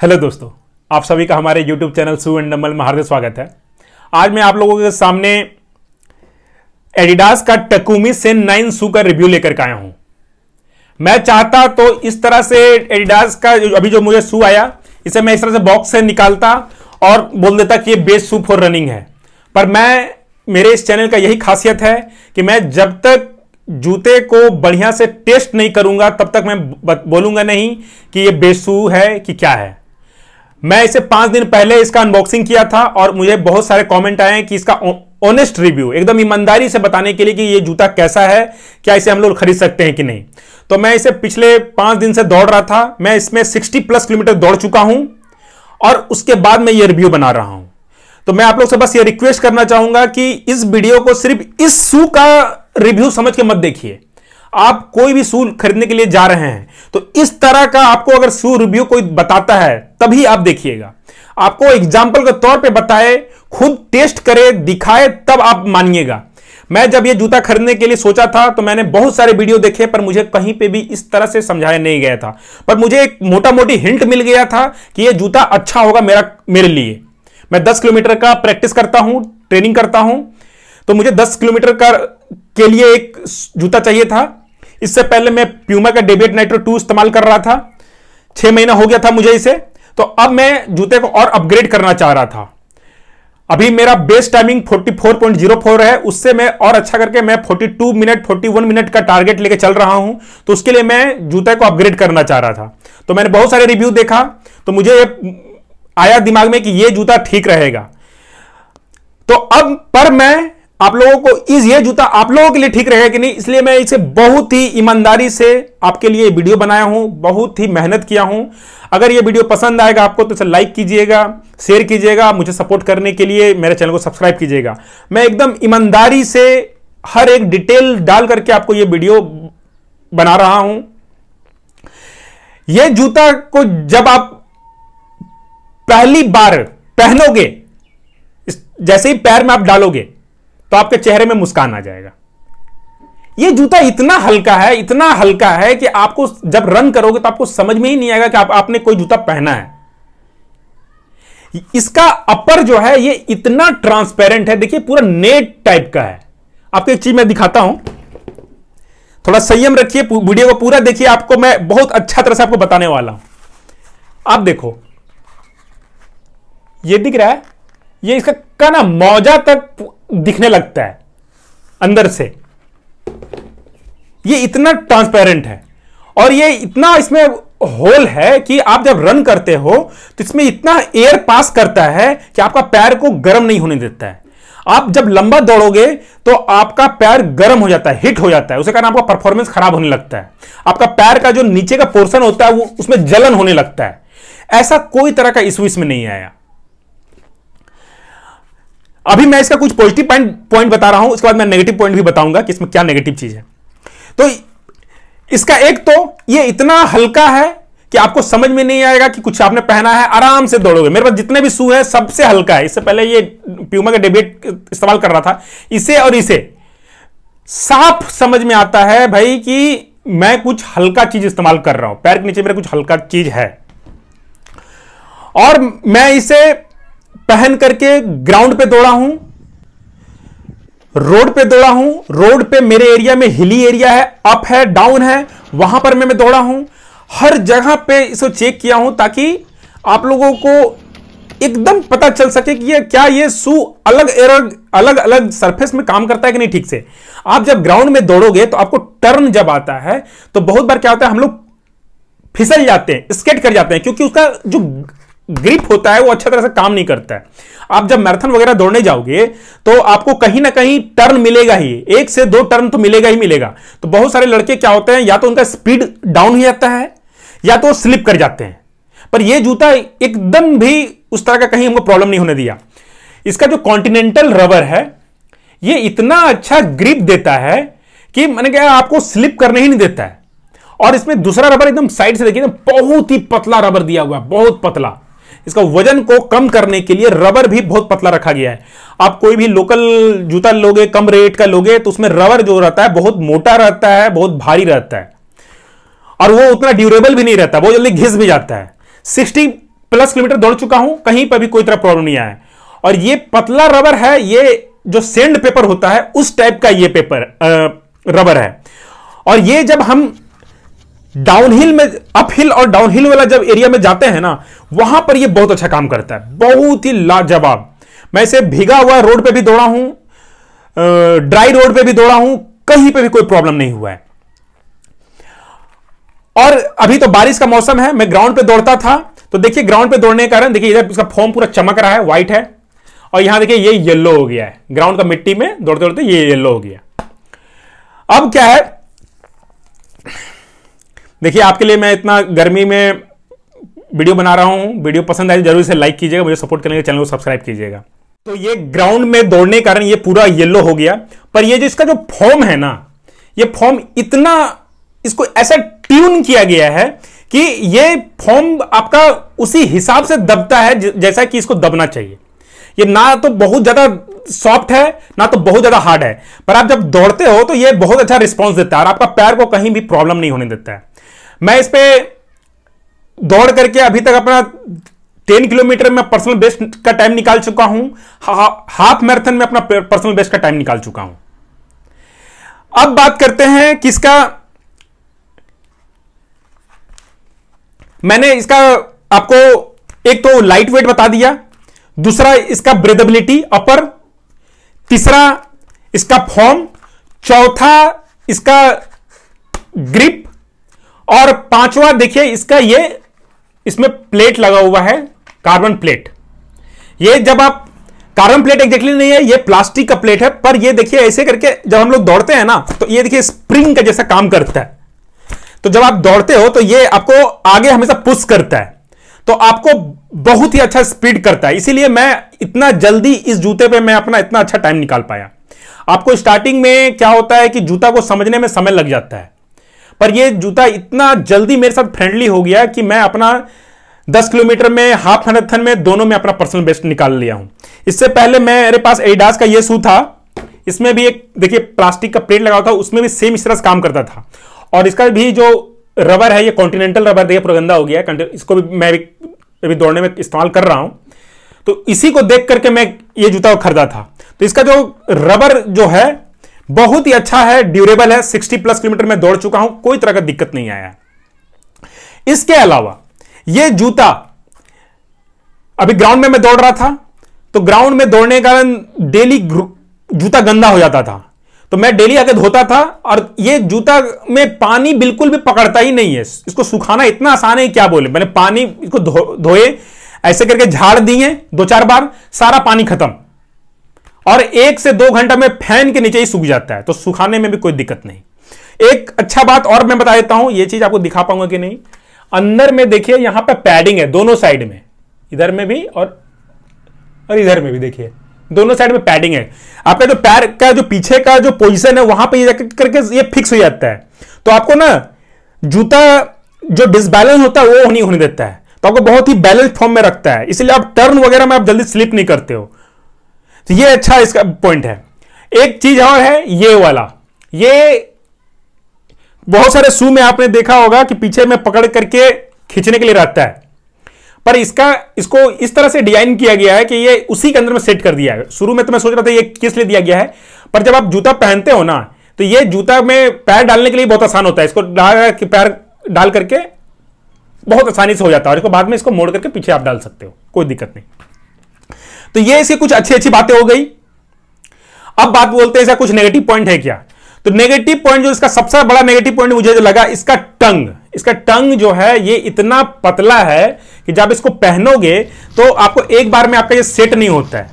Hello दोस्तों, आप सभी का हमारे यूट्यूब चैनल सू एंड नंबल में हार्दिक स्वागत है। आज मैं आप लोगों के सामने एडिडास का टकुमी सेन नाइन सू का रिव्यू लेकर के आया हूँ। मैं चाहता तो इस तरह से एडिडास का अभी जो मुझे शू आया, इसे मैं इस तरह से बॉक्स से निकालता और बोल देता कि ये बेस्ट शू फॉर रनिंग है। पर मैं मेरे इस चैनल का यही खासियत है कि मैं जब तक जूते को बढ़िया से टेस्ट नहीं करूँगा, तब तक मैं बोलूँगा नहीं कि ये बेस्ट शू है कि क्या है। मैं इसे पाँच दिन पहले इसका अनबॉक्सिंग किया था और मुझे बहुत सारे कमेंट आए कि इसका ऑनेस्ट रिव्यू एकदम ईमानदारी से बताने के लिए कि ये जूता कैसा है, क्या इसे हम लोग खरीद सकते हैं कि नहीं। तो मैं इसे पिछले पाँच दिन से दौड़ रहा था, मैं इसमें 60 प्लस किलोमीटर दौड़ चुका हूँ और उसके बाद मैं ये रिव्यू बना रहा हूँ। तो मैं आप लोग से बस ये रिक्वेस्ट करना चाहूँगा कि इस वीडियो को सिर्फ़ इस शू का रिव्यू समझ के मत देखिए। आप कोई भी शू खरीदने के लिए जा रहे हैं तो इस तरह का आपको अगर शू रिव्यू कोई बताता है, तभी आप देखिएगा। आपको एग्ज़ाम्पल के तौर पे बताए, खुद टेस्ट करे, दिखाए, तब आप मानिएगा। मैं जब ये जूता खरीदने के लिए सोचा था तो मैंने बहुत सारे वीडियो देखे, पर मुझे कहीं पे भी इस तरह से समझाया नहीं गया था। पर मुझे एक मोटा मोटी हिंट मिल गया था कि ये जूता अच्छा होगा मेरा, मेरे लिए। मैं 10 किलोमीटर का प्रैक्टिस करता हूँ ट्रेनिंग करता हूँ तो मुझे 10 किलोमीटर का, के लिए एक जूता चाहिए था। इससे पहले मैं प्यूमा का डेबिट नाइट्रो टू इस्तेमाल कर रहा था। छह महीना हो गया था मुझे इसे। तो अब मैं जूते को और अपग्रेड करना चाह रहा था। अभी मेरा बेस्ट टाइमिंग 44.04 है। उससे मैं और अच्छा करके मैं 42 मिनट 41 मिनट का टारगेट लेके चल रहा हूँ। तो उसके लिए मैं जूते को अपग्रेड करना चाह रहा था। तो मैंने बहुत सारे रिव्यू देखा। तो मुझे आया दिमाग में कि ये जूता ठीक रहेगा। तो अब पर मैं आप लोगों को इस ये जूता आप लोगों के लिए ठीक रहेगा कि नहीं? इसलिए मैं इसे बहुत ही ईमानदारी से आपके लिए वीडियो बनाया हूँ, बहुत ही मेहनत किया हूँ। अगर ये वीडियो पसंद आएगा आपको तो इसे लाइक कीजिएगा शेयर कीजिएगा, मुझे सपोर्ट करने के लिए मेरे चैनल को सब्सक्राइब कीजिएगा। मैं एकदम ईमानदारी से हर एक डिटेल डाल करके आपको ये वीडियो बना रहा हूँ। यह जूता को जब आप पहली बार पहनोगे जैसे ही पैर में आप डालोगे तो आपके चेहरे में मुस्कान आ जाएगा। ये जूता इतना हल्का है इतना हल्का है कि आपको जब रन करोगे तो आपको समझ में ही नहीं आएगा कि आप, आपने कोई जूता पहना है। इसका अपर जो है ये इतना ट्रांसपेरेंट है देखिए पूरा नेट टाइप का है। आपको एक चीज़ मैं दिखाता हूँ। थोड़ा संयम रखिए वीडियो को पूरा देखिए आपको मैं बहुत अच्छा तरह से आपको बताने वाला हूँ। आप देखो ये दिख रहा है ये इसका का ना मौजा तक दिखने लगता है, अंदर से। ये इतना ट्रांसपेरेंट है और ये इतना इसमें होल है कि आप जब रन करते हो तो इसमें इतना एयर पास करता है कि आपका पैर को गर्म नहीं होने देता है। आप जब लंबा दौड़ोगे तो आपका पैर गर्म हो जाता है हिट हो जाता है। उसके कारण आपका परफॉर्मेंस खराब होने लगता है। आपका पैर का जो नीचे का पोर्शन होता है, वो उसमें जलन होने लगता है। ऐसा कोई तरह का इशू इसमें नहीं आया। अभी मैं इसका कुछ पॉजिटिव पॉइंट पॉइंट बता रहा हूँ, उसके बाद मैं नेगेटिव पॉइंट भी बताऊँगा कि इसमें क्या नेगेटिव चीज़ है। तो इसका एक तो ये इतना हल्का है कि आपको समझ में नहीं आएगा कि कुछ आपने पहना है, आराम से दौड़ोगे। मेरे पास जितने भी शू है, सबसे हल्का है। इससे पहले ये प्यूमा का डेबिट इस्तेमाल कर रहा था। इसे और इसे। साफ़ समझ में आता है भाई कि मैं कुछ हल्का चीज़ इस्तेमाल कर रहा हूँ। पैर के नीचे मेरा कुछ हल्का चीज़ है। और मैं इसे पहन करके ग्राउंड पे दौड़ा हूँ रोड पे दौड़ा हूँ रोड पे मेरे एरिया में हिली एरिया है अप है डाउन है, वहाँ पर मैं दौड़ा हूँ। हर जगह पे इसको चेक किया हूँ ताकि आप लोगों को एकदम पता चल सके कि ये क्या ये शू अलग अलग अलग अलग सरफेस में काम करता है कि नहीं ठीक से। आप जब ग्राउंड में दौड़ोगे तो आपको टर्न जब आता है तो बहुत बार क्या होता है, हम लोग फिसल जाते हैं स्केट कर जाते हैं, क्योंकि उसका जो ग्रिप होता है, वो अच्छा तरह से काम नहीं करता है। आप जब मैराथन वगैरह दौड़ने जाओगे तो आपको कहीं ना कहीं टर्न मिलेगा ही। एक से दो टर्न तो मिलेगा ही मिलेगा। तो बहुत सारे लड़के क्या होते हैं, या तो उनका स्पीड डाउन हो जाता है, या तो स्लिप कर जाते हैं। पर ये जूता एकदम भी उस तरह का कहीं हमको प्रॉब्लम नहीं होने दिया। इसका जो कॉन्टिनेंटल रबर है, ये इतना अच्छा ग्रिप देता है कि मैंने कहा, आपको स्लिप करने ही नहीं देता है। और इसमें दूसरा रबर एकदम साइड से देखिए ना, बहुत ही पतला रबर दिया हुआ है, बहुत पतला। इसका वज़न को कम करने के लिए रबर भी बहुत पतला रखा गया है। आप कोई भी लोकल जूता लोगे कम रेट का लोगे तो उसमें रबर जो रहता है बहुत मोटा रहता है बहुत भारी रहता है। और वो उतना ड्यूरेबल भी नहीं रहता बहुत जल्दी घिस भी जाता है। 60 प्लस किलोमीटर दौड़ चुका हूँ कहीं पर भी कोई तरह प्रॉब्लम नहीं आया। और ये पतला रबर है ये जो सेंड पेपर होता है उस टाइप का ये पेपर आ, रबर है। और ये जब हम डाउनहिल में अपहिल और डाउनहिल वाला जब एरिया में जाते हैं ना, वहाँ पर ये बहुत अच्छा काम करता है। बहुत ही लाजवाब। मैं इसे भीगा हुआ रोड पे भी दौड़ा हूँ ड्राई रोड पे भी दौड़ा हूँ, कहीं पे भी कोई प्रॉब्लम नहीं हुआ है। और अभी तो बारिश का मौसम है, मैं ग्राउंड पे दौड़ता था तो देखिए ग्राउंड पे दौड़ने के कारण, देखिए इधर इसका फॉर्म पूरा चमक रहा है व्हाइट है, और यहाँ देखिए ये येलो हो गया है। ग्राउंड का मिट्टी में दौड़ते दौड़ते ये येलो हो गया। अब क्या है? देखिए, आपके लिए मैं इतना गर्मी में वीडियो बना रहा हूँ। वीडियो पसंद आए ज़रूर से लाइक कीजिएगा, मुझे सपोर्ट करने के चैनल को सब्सक्राइब कीजिएगा। तो ये ग्राउंड में दौड़ने के कारण ये पूरा येलो हो गया। पर ये जो इसका जो फॉर्म है ना, ये फॉर्म इतना, इसको ऐसा ट्यून किया गया है कि ये फॉर्म आपका उसी हिसाब से दबता है जैसा कि इसको दबना चाहिए। ये ना तो बहुत ज़्यादा सॉफ्ट है, ना तो बहुत ज़्यादा हार्ड है। पर आप जब दौड़ते हो तो ये बहुत अच्छा रिस्पॉन्स देता है और आपका पैर को कहीं भी प्रॉब्लम नहीं होने देता है। मैं इस पर दौड़ करके अभी तक अपना टेन किलोमीटर में पर्सनल बेस्ट का टाइम निकाल चुका हूँ। हा, हाफ़ मैराथन में अपना पर्सनल बेस्ट का टाइम निकाल चुका हूँ। अब बात करते हैं किसका मैंने इसका आपको एक तो लाइट वेट बता दिया दूसरा इसका ब्रेदेबिलिटी अपर तीसरा इसका फॉर्म चौथा इसका ग्रिप और पांचवा देखिए, इसका ये, इसमें प्लेट लगा हुआ है, कार्बन प्लेट। ये जब आप कार्बन प्लेट एग्जैक्टली नहीं है, ये प्लास्टिक का प्लेट है, पर ये देखिए, ऐसे करके जब हम लोग दौड़ते हैं ना तो ये देखिए, स्प्रिंग का जैसा काम करता है। तो जब आप दौड़ते हो तो ये आपको आगे हमेशा पुश करता है। तो आपको बहुत ही अच्छा स्पीड करता है। इसीलिए मैं इतना जल्दी इस जूते पे मैं अपना इतना अच्छा टाइम निकाल पाया। आपको स्टार्टिंग में क्या होता है कि जूता को समझने में समय लग जाता है। पर ये जूता इतना जल्दी मेरे साथ फ्रेंडली हो गया कि मैं अपना 10 किलोमीटर में हाफ़ मैराथन में दोनों में अपना पर्सनल बेस्ट निकाल लिया हूँ। इससे पहले मैं मेरे पास एडास का ये शू था। इसमें भी एक देखिए प्लास्टिक का प्लेट लगा था उसमें भी सेम इस तरह से काम करता था। और इसका भी जो रबर है ये कॉन्टिनेंटल रबर देखिए पुरगंदा हो गया इसको भी मैं भी, भी दौड़ने में इस्तेमाल कर रहा हूँ। तो इसी को देख करके मैं ये जूता खरीदा था। तो इसका जो रबर जो है बहुत ही अच्छा है ड्यूरेबल है 60 प्लस किलोमीटर में दौड़ चुका हूँ कोई तरह का दिक्कत नहीं आया। इसके अलावा यह जूता अभी ग्राउंड में मैं दौड़ रहा था तो ग्राउंड में दौड़ने का डेली जूता गंदा हो जाता था। तो मैं डेली आके धोता था और ये जूता में पानी बिल्कुल भी पकड़ता ही नहीं है। इसको सुखाना इतना आसान है क्या बोले? मैंने पानी इसको धो, धोए ऐसे करके झाड़ दिए दो चार बार सारा पानी खत्म। और एक से दो घंटा में फ़ैन के नीचे ही सूख जाता है तो सुखाने में भी कोई दिक्कत नहीं। एक अच्छा बात और मैं बता देता हूँ, ये चीज़ आपको दिखा पाऊँगा कि नहीं। अंदर में देखिए, यहाँ पर पैडिंग है, दोनों साइड में। इधर में भी और और इधर में भी देखिए, दोनों साइड में पैडिंग है। आपका जो पैर का, जो पीछे का जो पोजीशन है, वहाँ पे करके ये फिक्स हो जाता है। तो आपको ना, जूता जो डिसबैलेंस होता है, वो नहीं होने देता है। तो आपको बहुत ही बैलेंस फॉर्म में रखता है। इसलिए आप टर्न वगैरह में आप जल्दी स्लिप नहीं करते हो। तो ये अच्छा इसका पॉइंट है। एक चीज़ और है, ये वाला। ये बहुत सारे शू में आपने देखा होगा कि पीछे में पकड़ करके खींचने के लिए रहता है। पर इसका, इसको इस तरह से डिज़ाइन किया गया है कि ये उसी के अंदर में सेट कर दिया है। शुरू में तो मैं सोच रहा था ये किस लिए दिया गया है, पर जब आप जूता पहनते हो ना तो ये जूता में पैर डालने के लिए बहुत आसान होता है। इसको डाल पैर डाल करके बहुत आसानी से हो जाता है और इसको बाद में इसको मोड़ करके पीछे आप डाल सकते हो, कोई दिक्कत नहीं। तो ये इसकी कुछ अच्छी अच्छी बातें हो गई। अब बात बोलते हैं इसका कुछ नेगेटिव पॉइंट है क्या? तो नेगेटिव पॉइंट जो इसका सबसे बड़ा नेगेटिव पॉइंट मुझे जो लगा, इसका टंग। इसका टंग जो है, ये इतना पतला है कि जब इसको पहनोगे तो आपको एक बार में आपका ये सेट नहीं होता है।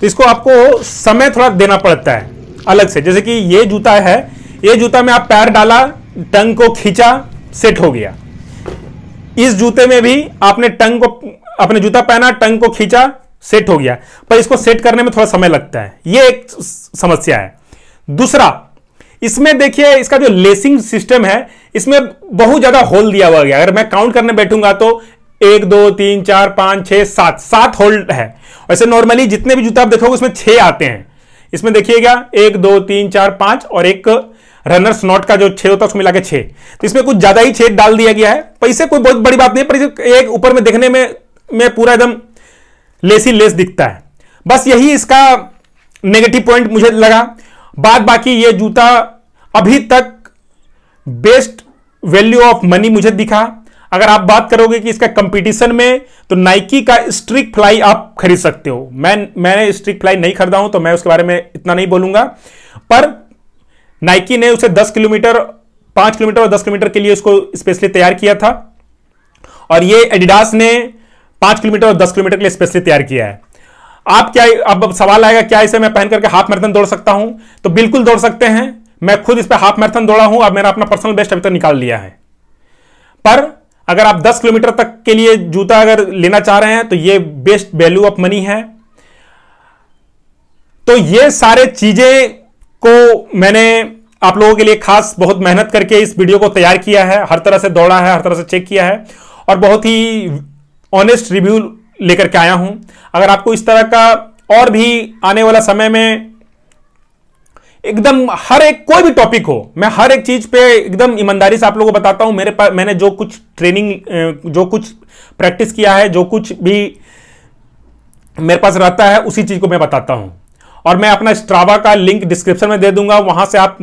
तो इसको आपको समय थोड़ा देना पड़ता है, अलग से। जैसे कि ये जूता है, ये जूता में आप पैर डाला, टंग को खींचा सेट हो गया। इस जूते में भी आपने टंग को अपने जूता पहना, टंग को खींचा सेट हो गया। पर इसको सेट करने में थोड़ा समय लगता है। ये एक समस्या है। दूसरा, इसमें देखिए, इसका जो लेसिंग सिस्टम है, इसमें बहुत ज़्यादा होल दिया हुआ गया। अगर मैं काउंट करने बैठूँगा तो एक, दो, तीन, चार, पाँच, छह, सात सात होल्ड है। वैसे नॉर्मली जितने भी जूता आप देखोगे, उसमें छह आते हैं। इसमें देखिएगा, एक, दो, तीन, चार, पाँच और एक रनर्स नॉट का जो छह होता है, उसको मिला के छह। तो इसमें कुछ ज़्यादा ही छेद डाल दिया गया है। पैसे कोई बहुत बड़ी बात नहीं पर एक ऊपर में देखने में में पूरा एकदम लेसी लेस दिखता है। बस यही इसका नेगेटिव पॉइंट मुझे लगा। बाद बाकी ये जूता अभी तक बेस्ट वैल्यू ऑफ़ मनी मुझे दिखा। अगर आप बात करोगे कि इसका कंपटीशन में तो नाइकी का स्ट्रिक फ्लाई आप खरीद सकते हो। मैं, मैंने स्ट्रिक फ्लाई नहीं खरीदा हूँ तो मैं उसके बारे में इतना नहीं बोलूँगा। पर नाइकी ने उसे 10 किलोमीटर 5 किलोमीटर और 10 किलोमीटर के लिए उसको स्पेशली तैयार किया था। और ये एडिडास ने 5 किलोमीटर और 10 किलोमीटर के लिए स्पेशली तैयार किया है। आप क्या अब सवाल आएगा, क्या इसे मैं पहन करके हाफ़ मैराथन दौड़ सकता हूँ? तो बिल्कुल दौड़ सकते हैं। मैं खुद इस पर हाफ़ मैराथन दौड़ा हूँ, अब मेरा अपना पर्सनल बेस्ट अभी तक निकाल लिया है। पर अगर आप 10 किलोमीटर तक के लिए जूता अगर लेना चाह रहे हैं तो ये बेस्ट वैल्यू ऑफ़ मनी है। तो ये सारे चीज़ें को मैंने आप लोगों के लिए खास बहुत मेहनत करके इस वीडियो को तैयार किया है। हर तरह से दौड़ा है, हर तरह से चेक किया है। और बहुत ही ऑनेस्ट रिव्यू लेकर के आया हूँ। अगर आपको इस तरह का और भी आने वाला समय में एकदम हर एक, कोई भी टॉपिक हो, मैं हर एक चीज़ पे एकदम ईमानदारी से आप लोगों को बताता हूँ। मेरे पास मैंने जो कुछ ट्रेनिंग जो कुछ प्रैक्टिस किया है, जो कुछ भी मेरे पास रहता है, उसी चीज़ को मैं बताता हूँ। और मैं अपना स्ट्रावा का लिंक डिस्क्रिप्शन में दे दूँगा, वहाँ से आप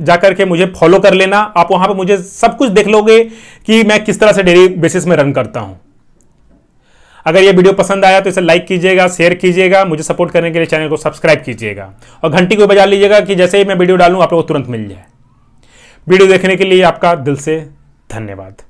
जाकर के मुझे फॉलो कर लेना। आप वहाँ पर मुझे सब कुछ देख लोगे कि मैं किस तरह से डेली बेसिस में रन करता हूँ। अगर ये वीडियो पसंद आया तो इसे लाइक कीजिएगा शेयर कीजिएगा, मुझे सपोर्ट करने के लिए चैनल को सब्सक्राइब कीजिएगा। और घंटी को बजा लीजिएगा कि जैसे ही मैं वीडियो डालूँ, आप लोग को तुरंत मिल जाए। वीडियो देखने के लिए आपका दिल से धन्यवाद।